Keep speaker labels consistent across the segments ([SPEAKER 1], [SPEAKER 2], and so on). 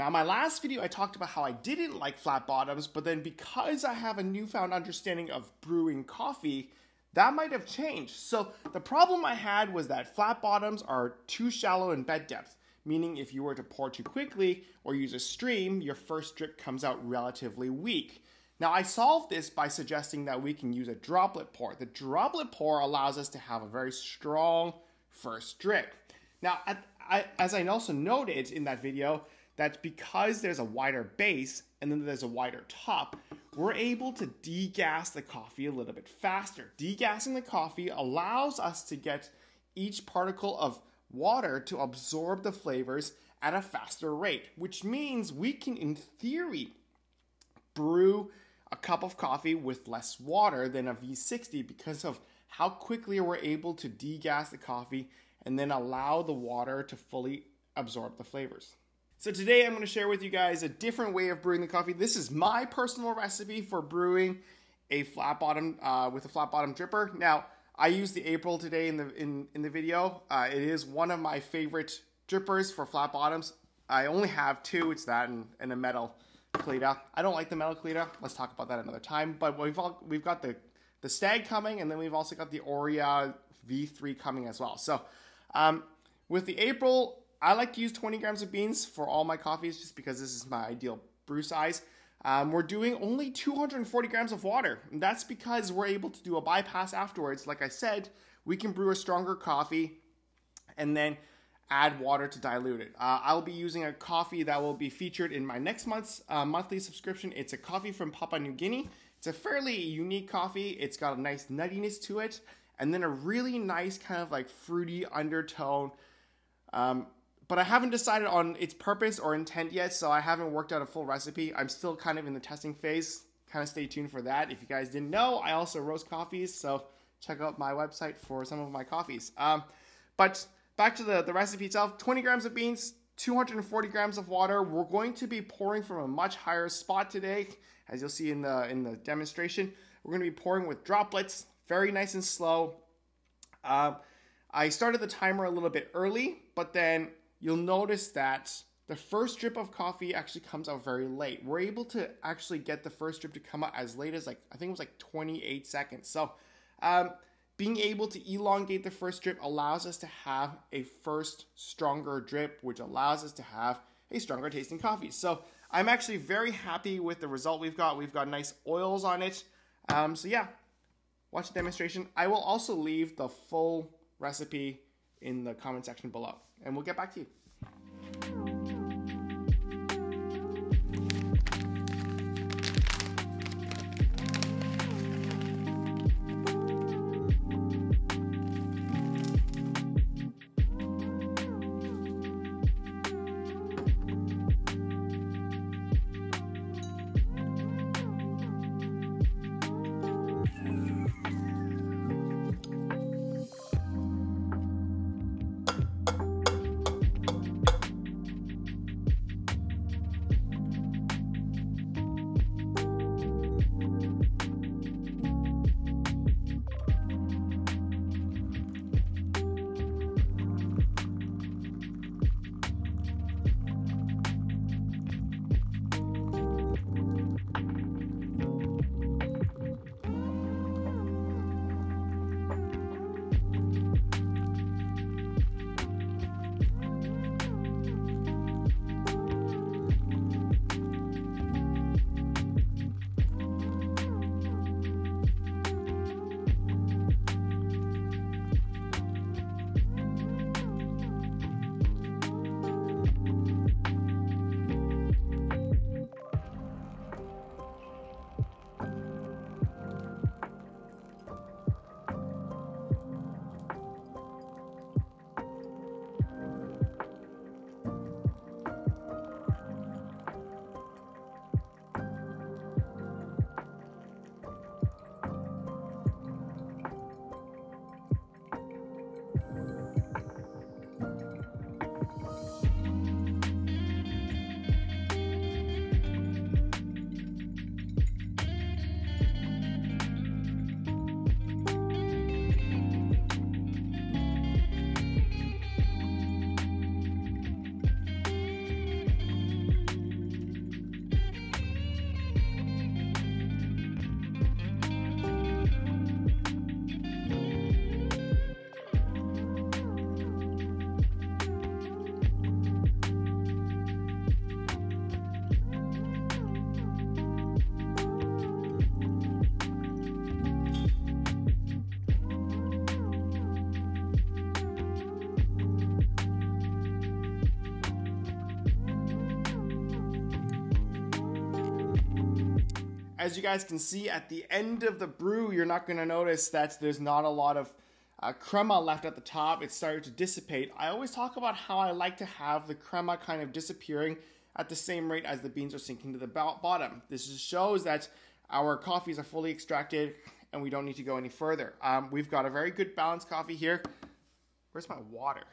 [SPEAKER 1] Now, my last video, I talked about how I didn't like flat bottoms, but then because I have a newfound understanding of brewing coffee, that might have changed. So the problem I had was that flat bottoms are too shallow in bed depth, meaning if you were to pour too quickly or use a stream, your first drip comes out relatively weak. Now I solved this by suggesting that we can use a droplet pour. The droplet pour allows us to have a very strong first drip. Now, at, I, as I also noted in that video, that because there's a wider base and then there's a wider top, we're able to degas the coffee a little bit faster. Degassing the coffee allows us to get each particle of water to absorb the flavors at a faster rate, which means we can, in theory, brew a cup of coffee with less water than a V60 because of how quickly we're able to degas the coffee and then allow the water to fully absorb the flavors. So today I'm going to share with you guys a different way of brewing the coffee. This is my personal recipe for brewing a flat bottom uh, with a flat bottom dripper. Now I use the April today in the in, in the video. Uh, it is one of my favorite drippers for flat bottoms. I only have two. It's that and, and a metal Kalita. I don't like the metal Kalita. Let's talk about that another time. But we've all, we've got the the Stagg coming, and then we've also got the Orea V3 coming as well. So um, with the April, I like to use 20 grams of beans for all my coffees just because this is my ideal brew size. Um, we're doing only 240 grams of water. And that's because we're able to do a bypass afterwards. Like I said, we can brew a stronger coffee and then add water to dilute it. Uh, I'll be using a coffee that will be featured in my next month's uh, monthly subscription. It's a coffee from Papua New Guinea. It's a fairly unique coffee. It's got a nice nuttiness to it, and then a really nice kind of like fruity undertone. Um, but I haven't decided on its purpose or intent yet, so I haven't worked out a full recipe. I'm still kind of in the testing phase. Kind of stay tuned for that. If you guys didn't know, I also roast coffees, so check out my website for some of my coffees. Um, but back to the, the recipe itself 20 grams of beans, 240 grams of water. We're going to be pouring from a much higher spot today, as you'll see in the in the demonstration. We're going to be pouring with droplets, very nice and slow. Uh, I started the timer a little bit early, but then you'll notice that the first drip of coffee actually comes out very late. We're able to actually get the first drip to come out as late as like, I think it was like 28 seconds. So, um, being able to elongate the first drip allows us to have a first stronger drip, which allows us to have a stronger tasting coffee. So, I'm actually very happy with the result we've got. We've got nice oils on it. Um, so, yeah, watch the demonstration. I will also leave the full recipe in the comment section below and we'll get back to you. As you guys can see at the end of the brew, you're not going to notice that there's not a lot of uh, crema left at the top. It started to dissipate. I always talk about how I like to have the crema kind of disappearing at the same rate as the beans are sinking to the bottom. This just shows that our coffees are fully extracted and we don't need to go any further. Um, we've got a very good balanced coffee here. Where's my water?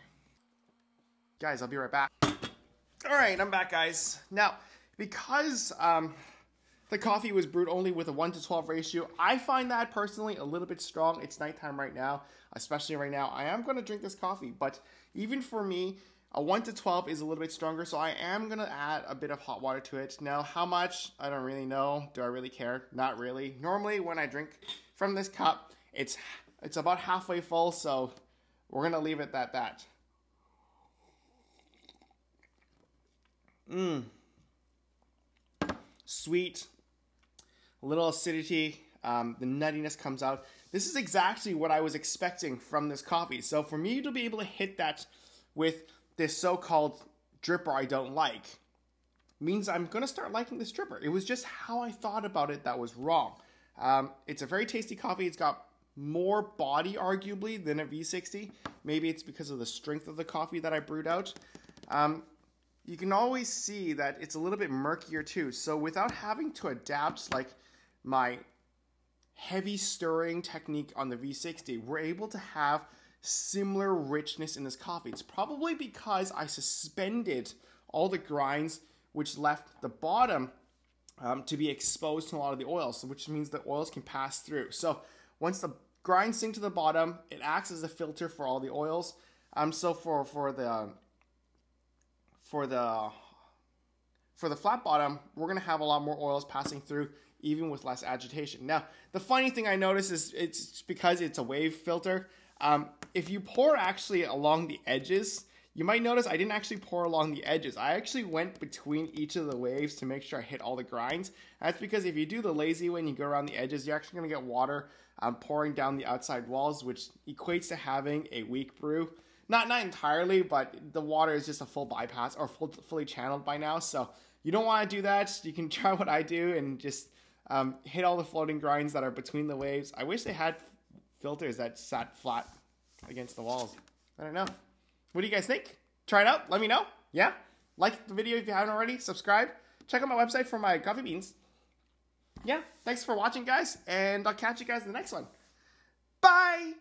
[SPEAKER 1] Guys, I'll be right back. All right, I'm back, guys. Now, because um, the coffee was brewed only with a 1 to 12 ratio, I find that personally a little bit strong. It's nighttime right now, especially right now. I am going to drink this coffee, but even for me, a 1 to 12 is a little bit stronger, so I am going to add a bit of hot water to it. Now, how much? I don't really know. Do I really care? Not really. Normally, when I drink from this cup, it's it's about halfway full, so we're going to leave it at that. Mmm. Sweet, a little acidity, um, the nuttiness comes out. This is exactly what I was expecting from this coffee. So for me to be able to hit that with this so-called dripper I don't like means I'm to start liking this dripper. It was just how I thought about it that was wrong. Um, it's a very tasty coffee. It's got more body, arguably, than a V60. Maybe it's because of the strength of the coffee that I brewed out. Um, you can always see that it's a little bit murkier too. So without having to adapt like my heavy stirring technique on the V60, we're able to have similar richness in this coffee. It's probably because I suspended all the grinds which left the bottom um, to be exposed to a lot of the oils, which means the oils can pass through. So once the grinds sink to the bottom, it acts as a filter for all the oils. Um, so for for the for the for the flat bottom, we're to have a lot more oils passing through even with less agitation. Now, the funny thing I notice is it's because it's a wave filter. Um, if you pour actually along the edges, you might notice I didn't actually pour along the edges. I actually went between each of the waves to make sure I hit all the grinds. That's because if you do the lazy way and you go around the edges, you're actually going to get water um, pouring down the outside walls, which equates to having a weak brew. Not not entirely, but the water is just a full bypass or full, fully channeled by now. So you don't want to do that. You can try what I do and just um, hit all the floating grinds that are between the waves. I wish they had filters that sat flat against the walls. I don't know. What do you guys think? Try it out. Let me know. Yeah? Like the video if you haven't already. Subscribe. Check out my website for my coffee beans. Yeah. Thanks for watching, guys. And I'll catch you guys in the next one. Bye.